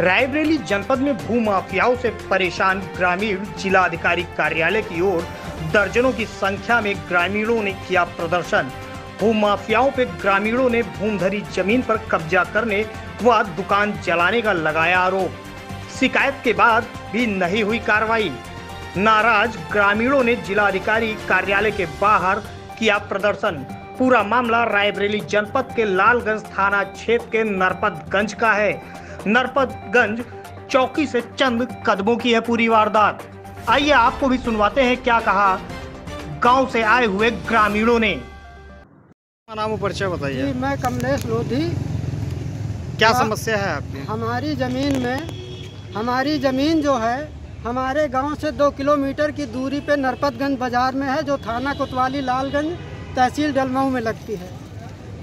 रायबरेली जनपद में भू माफियाओं से परेशान ग्रामीण जिलाधिकारी कार्यालय की ओर दर्जनों की संख्या में ग्रामीणों ने किया प्रदर्शन। भू माफियाओं पे ग्रामीणों ने भूमधरी ज़मीन पर कब्जा करने व दुकान जलाने का लगाया आरोप। शिकायत के बाद भी नहीं हुई कार्रवाई। नाराज़ ग्रामीणों ने जिलाधिकारी कार्यालय के बाहर किया प्रदर्शन। पूरा मामला रायबरेली जनपद के लालगंज थाना क्षेत्र के नरपतगंज का है। नरपतगंज चौकी से चंद कदमों की है पूरी वारदात। आइए आपको भी सुनवाते हैं क्या कहा गाँव से आए हुए ग्रामीणों ने। नाम परिचय बताइए। जी मैं कमलेश लोधी। क्या हाँ। समस्या है आपकी? हमारी ज़मीन में हमारी ज़मीन जो है हमारे गाँव से दो किलोमीटर की दूरी पे नरपतगंज बाज़ार में है जो थाना कोतवाली लालगंज तहसील डलमऊ में लगती है।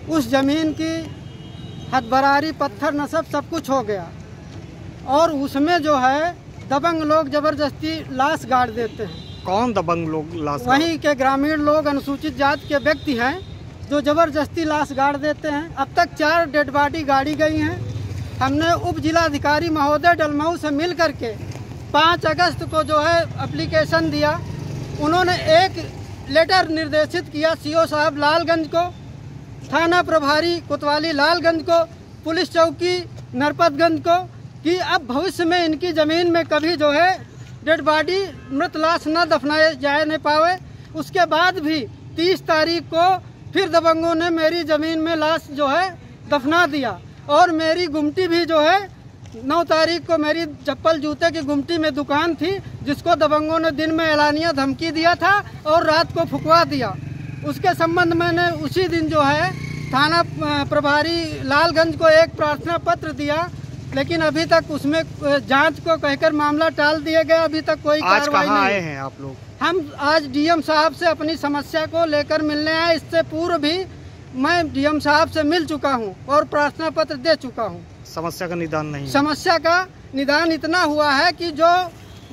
उस ज़मीन की हदबरारी पत्थर नसब सब कुछ हो गया। और उसमें जो है दबंग लोग ज़बरदस्ती लाश गाड़ देते हैं। कौन दबंग लोग लाश वहीं के ग्रामीण लोग अनुसूचित जात के व्यक्ति हैं जो ज़बरदस्ती लाश गाड़ देते हैं। अब तक चार डेड बॉडी गाड़ी गई हैं। हमने उप जिलाधिकारी महोदय डलमऊ से मिल करके पाँच अगस्त को जो है अप्लीकेशन दिया। उन्होंने एक लेटर निर्देशित किया सीओ साहब लालगंज को। थाना प्रभारी कोतवाली लालगंज को, पुलिस चौकी नरपतगंज को, कि अब भविष्य में इनकी ज़मीन में कभी जो है डेड बॉडी मृत लाश न दफनाए जाए नहीं पावे। उसके बाद भी तीस तारीख को फिर दबंगों ने मेरी ज़मीन में लाश जो है दफना दिया। और मेरी गुमटी भी जो है, नौ तारीख को मेरी चप्पल जूते की गुमटी में दुकान थी, जिसको दबंगों ने दिन में एलानिया धमकी दिया था और रात को फुकवा दिया। उसके संबंध में मैंने उसी दिन जो है थाना प्रभारी लालगंज को एक प्रार्थना पत्र दिया लेकिन अभी तक उसमें जाँच को कहकर मामला टाल दिया गया अभी तक कोई कार्रवाई नहीं। आए हैं आप लोग? हम आज डीएम साहब से अपनी समस्या को लेकर मिलने आए इससे पूर्व भी मैं डीएम साहब से मिल चुका हूँ और प्रार्थना पत्र दे चुका हूँ। समस्या का निदान नहीं समस्या का निदान इतना हुआ है कि जो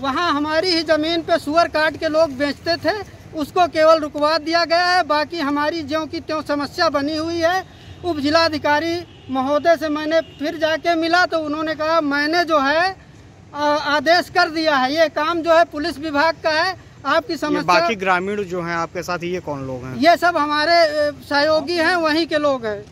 वहाँ हमारी ही ज़मीन पे सुअर काट के लोग बेचते थे उसको केवल रुकवा दिया गया है बाकी हमारी ज्यो की त्यों समस्या बनी हुई है। उप जिलाधिकारी महोदय से मैंने फिर जाके मिला तो उन्होंने कहा मैंने जो है आदेश कर दिया है। ये काम जो है पुलिस विभाग का है। आपकी ये समस्या बाकी ग्रामीण जो हैं आपके साथ ये कौन लोग हैं? ये सब हमारे सहयोगी हैं वहीं के लोग हैं।